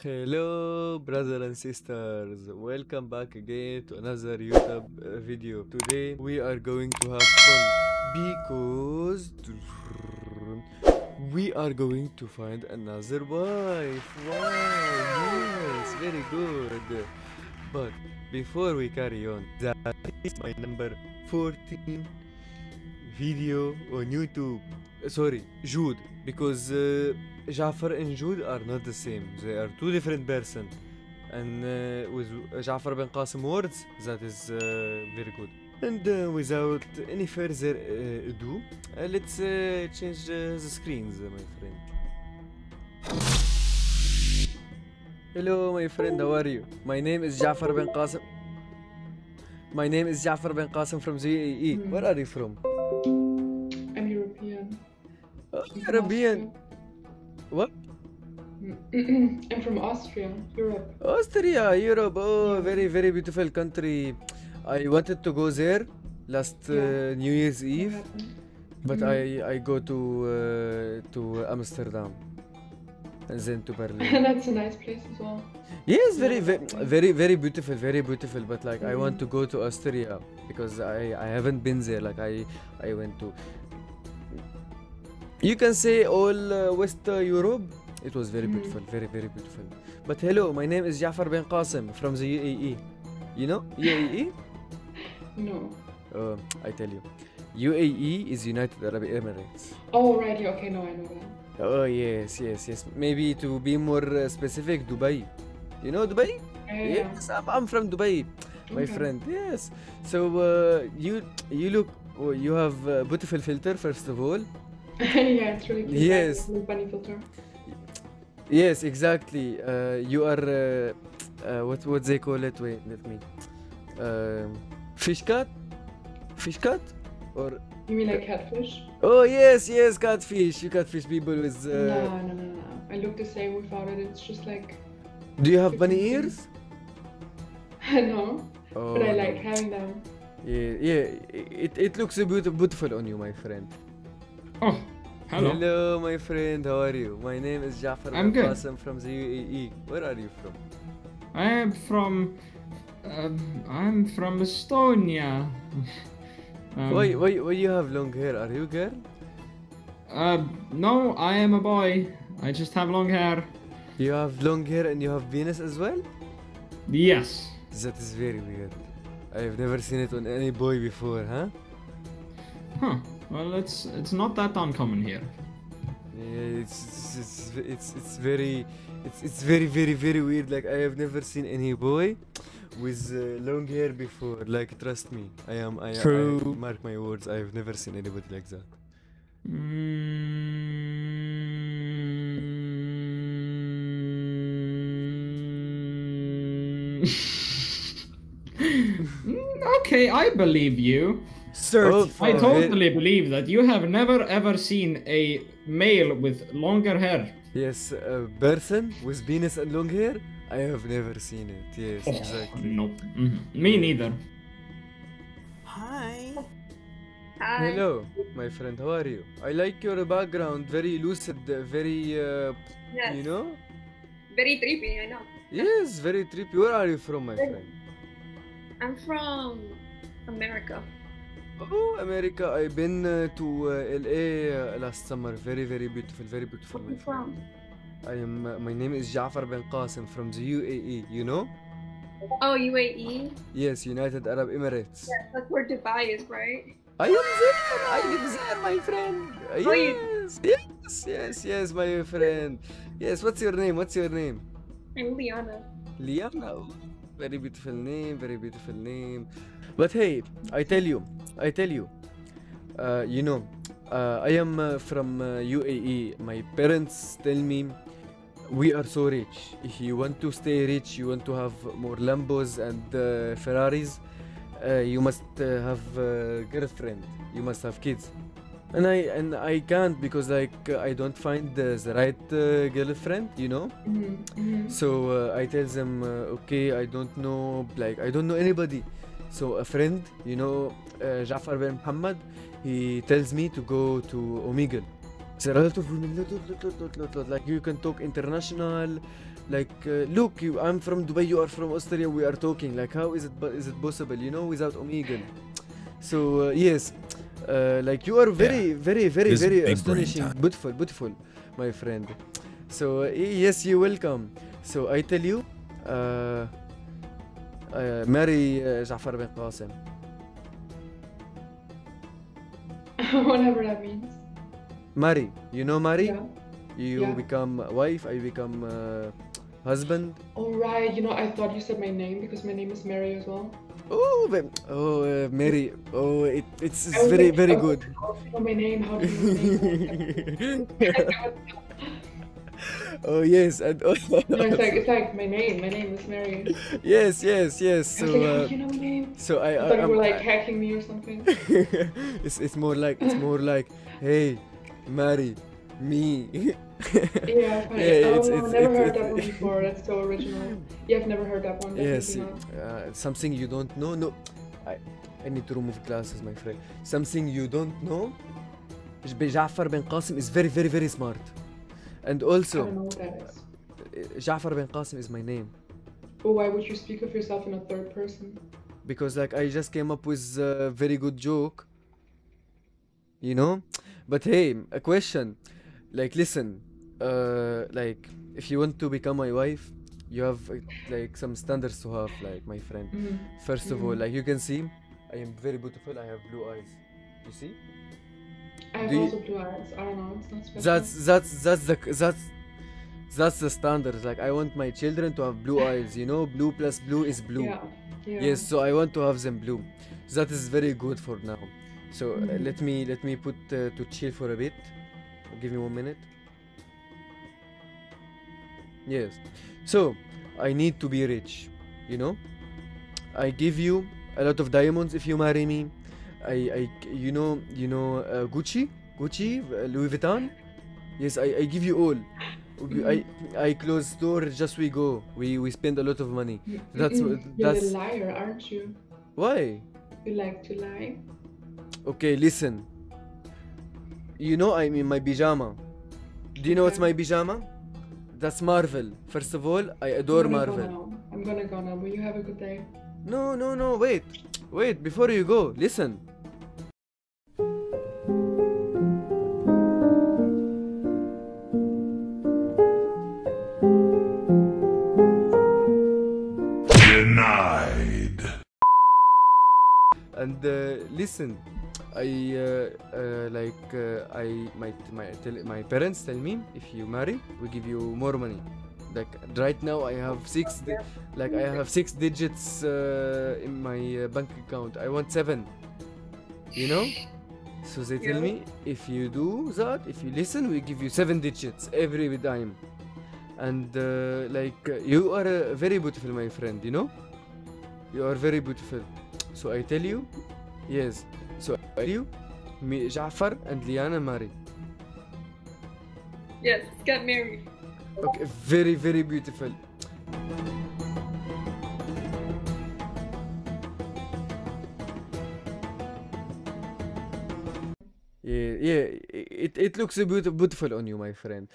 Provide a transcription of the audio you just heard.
Hello, brothers and sisters. Welcome back again to another YouTube uh, video. Today we are going to have fun because we are going to find another wife. Wow, yes, very good. But before we carry on, that is my number 14 video on YouTube. Sorry, Joud, because uh, Jafar and Joud are not the same. They are two different person. And uh, with Jafar bin Qasim words, that is uh, very good. And uh, without any further ado, let's change the screens, my friend. Hello, my friend. How are you? My name is Jafar bin Qasim. My name is Jafar bin Qasim from the UAE. Where are you from? I'm Oh, I'm from European. What? I'm from Austria, Europe. Austria, Europe. Oh, very, very beautiful country. I wanted to go there last uh, New Year's Eve, but Mhm. I I go to uh, to Amsterdam and then to Berlin. And that's a nice place as well. yes, very, very, very, very beautiful, very beautiful. But like, I want Mhm. to go to Austria because I I haven't been there. Like, I I went to. You can say all uh, West uh, Europe. It was very Mhm. beautiful, very, very beautiful. But hello, my name is Jafar bin Qasim from the UAE. You know UAE? No. Uh, I tell you, UAE is United Arab Emirates. Oh, right. Yeah, okay, no, I know that. Oh yes, yes, yes. Maybe to be more uh, specific, Dubai. You know Dubai? Yeah. Yes, I'm, I'm from Dubai, my Okay. friend. Yes. So uh, you you look, oh, you have beautiful filter first of all. yeah, it's really cute. Yes. Bunny filter. Yes, exactly. Uh, you are uh, uh, what what they call it? Wait, let me. Um, fish cut, fish cut, or You mean like catfish? oh yes, yes, catfish. You catfish people with. Uh, no, no, no, no. I look the same without it. It's just like, Do you have bunny ears? no, Oh, but I no. like having them. Yeah, yeah. It, it looks beautiful, beautiful on you, my friend. Oh, hello. Hello, my friend. How are you? My name is Jafar I'm good. Qasim from the UAE. Where are you from? I am from. Um, I'm from Estonia. um, why, why, why you have long hair? Are you girl? Uh, no, I am a boy. I just have long hair. You have long hair and you have Venus as well? Yes. That is very weird. I've never seen it on any boy before, huh? Huh. Well, it's it's not that uncommon here. Yeah, it's it's it's it's, it's very it's it's very very very weird. Like I have never seen any boy with uh, long hair before. Like trust me, I am I, True. I mark my words. I have never seen anybody like that. Mm, okay, I believe you. Certified. I totally believe that you have never ever seen a male with longer hair. Yes, a person with penis and long hair. I have never seen it. Yes, Oh, exactly. nope. Mhm. Me neither. Hi. Hi. Hello, my friend. How are you? I like your background. Very lucid. Very, uh, Yes. you know. Very trippy, I know. Yes, very trippy. Where are you from, my friend? I'm from America. Oh, America. I've been uh, to uh, LA uh, last summer. Very, very beautiful. Very beautiful, Where from? I am. Uh, my name is Jafar bin Qasim from the UAE. You know? Oh, UAE? Yes, United Arab Emirates. That's where Dubai is, right? I am there. I live there, my friend. Oh, you- Yes, yes, yes, yes, my friend. Yes. What's your name? What's your name? I'm Liana. Liana. oh, Very beautiful name. Very beautiful name. But hey, I tell you, I tell you. Uh, you know, uh, I am uh, from uh, UAE. My parents tell me we are so rich. If you want to stay rich, you want to have more Lambos and uh, Ferraris, uh, you must uh, have a girlfriend. You must have kids. And I and I can't because like uh, I don't find the, the right uh, girlfriend. You know. hmm hmm So uh, I tell them, uh, okay, I don't know, like I don't know anybody. So a friend, you know, uh, Jafar bin Muhammad, he tells me to go to Omegle. It's a lot of women. Like you can talk international, like uh, look you i'm from dubai you are from australia we are talking. Like how is it is it possible you know without Omegle so uh, yes uh, like you are very very very This very astonishing. beautiful beautiful my friend. So uh, yes you're welcome. So i tell you uh, Jafar bin Qasim Whatever that means. marry you know marry Yeah. you Yeah. become wife i become uh, husband Oh right. You know, I thought you said my name because my name is Mary as well. Oh, ve- oh, uh, Mary. Oh, it, it's, it's very, like, very oh, good. How do you know my name? How do you know my name? oh yes, and no, it's like it's like my name. My name is Mary. yes, yes, yes. So, like, how uh, you know my name? so I, I thought you were like I- hacking me or something. it's, it's more like, it's more like, hey, Mary, me. Yeah. Yeah, oh, it's- no, it's- never it's- heard it's- that one before. That's so original. Yeah, I've never heard that one. yes, Definitely uh, something you don't know. No, I, I need to remove glasses, my friend. Something you don't know. Ja'far bin Qasim is very, very, very smart. And also, don't know what that is. uh, Ja'far bin Qasim is my name. But why would you speak of yourself in a third person? because like I just came up with a very good joke. You know? But hey, a question. Like listen, uh like if you want to become my wife, you have uh, like some standards to have like my friend. Mhm. First of all, Mhm. like you can see, I am very beautiful. I have blue eyes. You see? I have Do you- also blue eyes. I don't know. It's not special. That's that's that's the that's that's the standard. Like I want my children to have blue eyes. You know, blue plus blue is blue. Yeah. yeah. Yes, so I want to have them blue. That is very good for now. So uh, Mhm. let me let me put uh, to chill for a bit. Give me one minute. Yes. So I need to be rich. You know. I give you a lot of diamonds if you marry me. I, I you know you know uh, Gucci Gucci uh, Louis Vuitton. Yes, I, I give you all. I I close store just we go. We we spend a lot of money. That's You're that's- a liar, aren't you? Why? You like to lie. Okay, listen. You know I'm in my pyjama. Do you know what's my pyjama? That's Marvel. First of all, I adore I'm Marvel. Go. I'm gonna go now, but you have a good day. No, no, no, wait. Wait, before you go, listen. Denied. And uh, listen. I uh, uh, like uh, I my my tell, my parents tell me if you marry we give you more money. Like right now I have six like I have six digits uh, in my uh, bank account. I want seven. You know? So they tell me if you do that, if you listen, we give you seven digits every time. And uh, like uh, you are uh, very beautiful, my friend. You know? You are very beautiful. So I tell you, yes. So I tell you, me, Ja'far and Liana marry. Yes, get married. Okay, very very beautiful. Yeah, yeah, it, it looks beautiful, beautiful on you, my friend.